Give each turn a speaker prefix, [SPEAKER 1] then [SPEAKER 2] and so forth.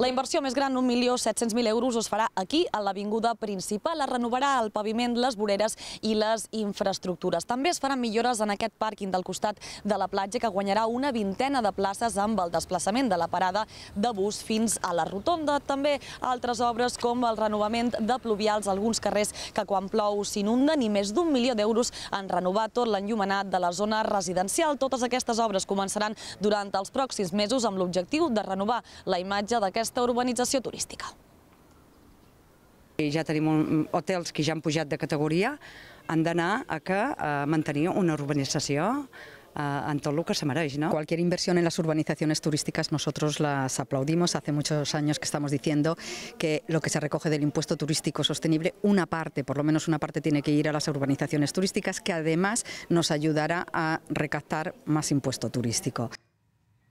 [SPEAKER 1] La inversió més gran, 1.700.000 euros, es farà aquí, a l'avinguda principal. Es renovarà el paviment, les voreres i les infraestructures. També es faran millores en aquest pàrquing del costat de la platja, que guanyarà una vintena de places amb el desplaçament de la parada de bus fins a la rotonda. També altres obres com el renovament de pluvials alguns carrers que quan plou s'inunden i més d'un milió d'euros en renovar tot l'enllumenat de la zona residencial. Totes aquestes obres començaran durant els pròxims mesos amb l'objectiu de renovar la imatge d'aquesta urbanització turística.
[SPEAKER 2] Ja tenim un, hotels que ja han pujat de categoria, han d'anar a que a mantenir una urbanització en tot el que se mereix. ¿no?
[SPEAKER 3] Cualquier inversión en las urbanizaciones turísticas nosotros las aplaudimos. Hace muchos años que estamos diciendo que lo que se recoge del impuesto turístico sostenible, una parte, por lo menos una parte, tiene que ir a las urbanizaciones turísticas, que además nos ayudará a recaptar más impuesto turístico.